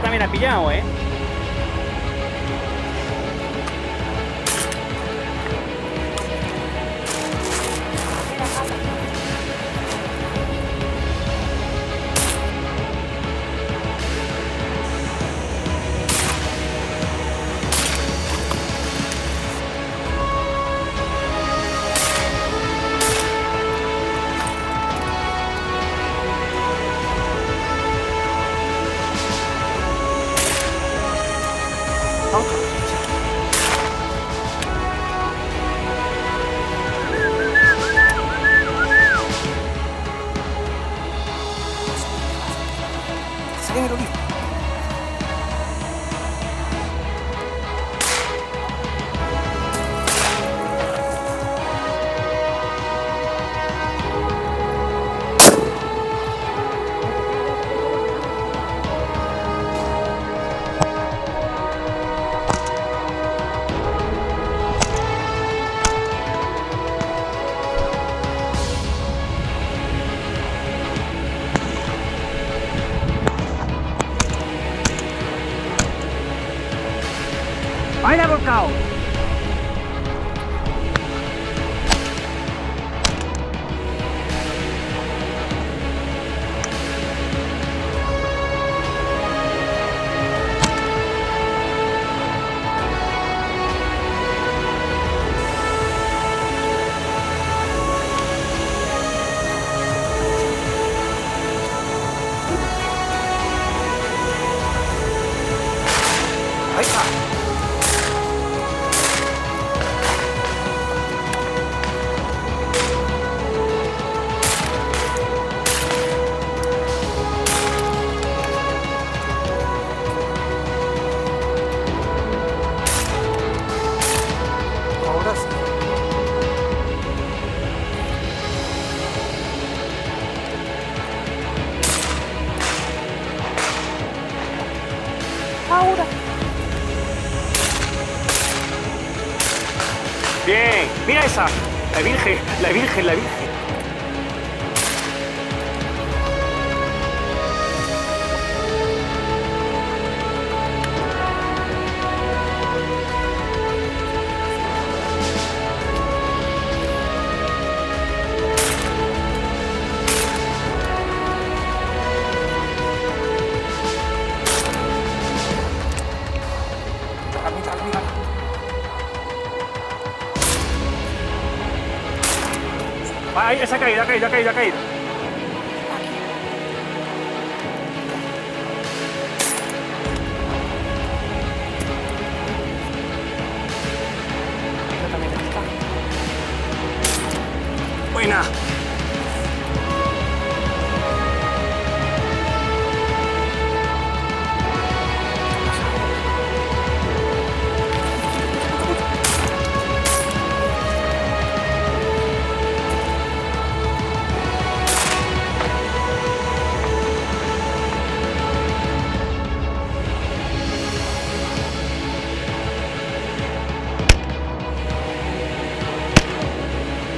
también ha pillado, ¿eh? ¡Ahí la La virgen, la virgen, la virgen. Ahí, esa ha caído, ha caído, ha caído, ha caído. Esta también está. Buena.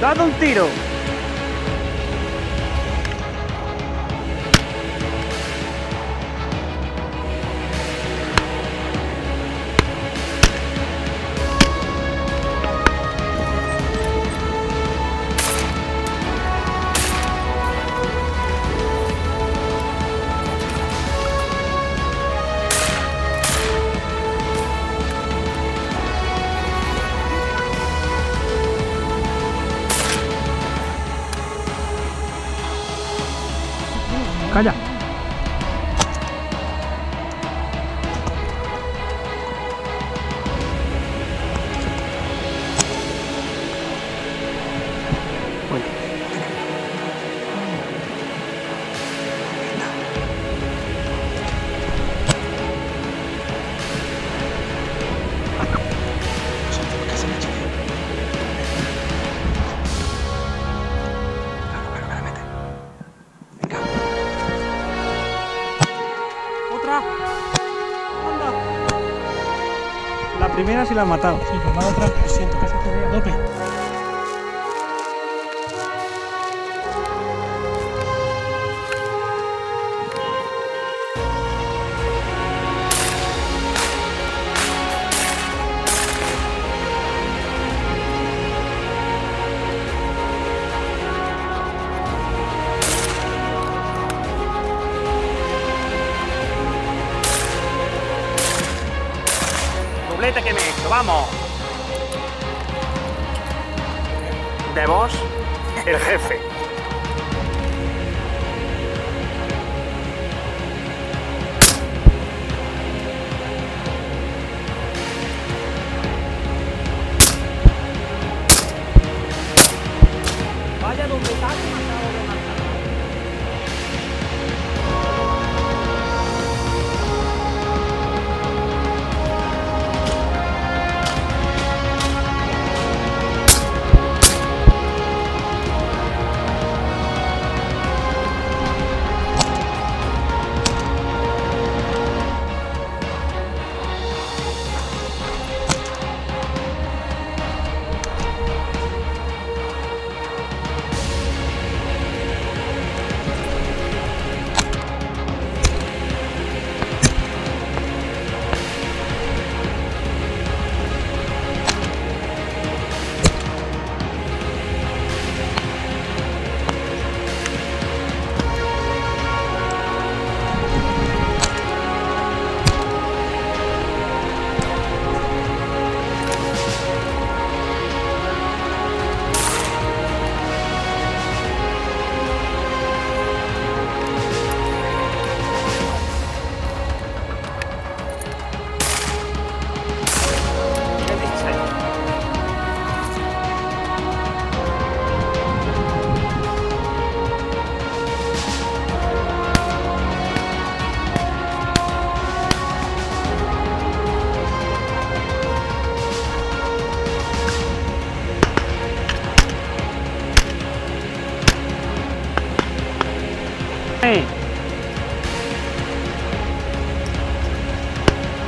¡Dad un tiro! Primera sí la han matado. Sí, pues la otra, siento, que se a vamos. De vos, el jefe.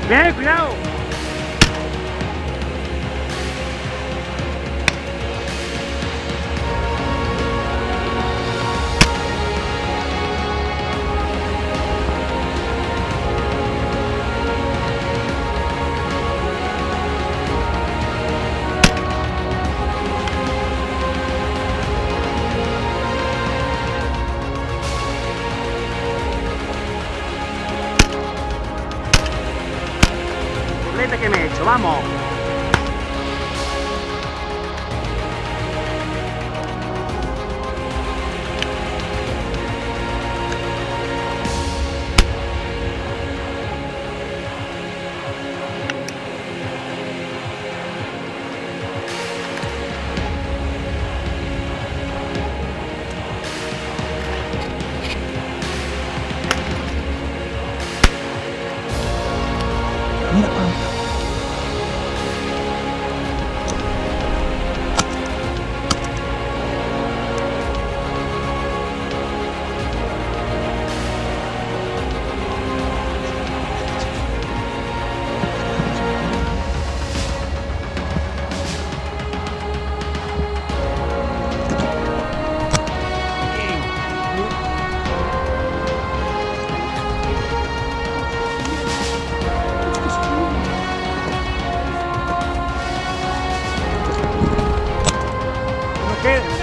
Let's go! eravamo cái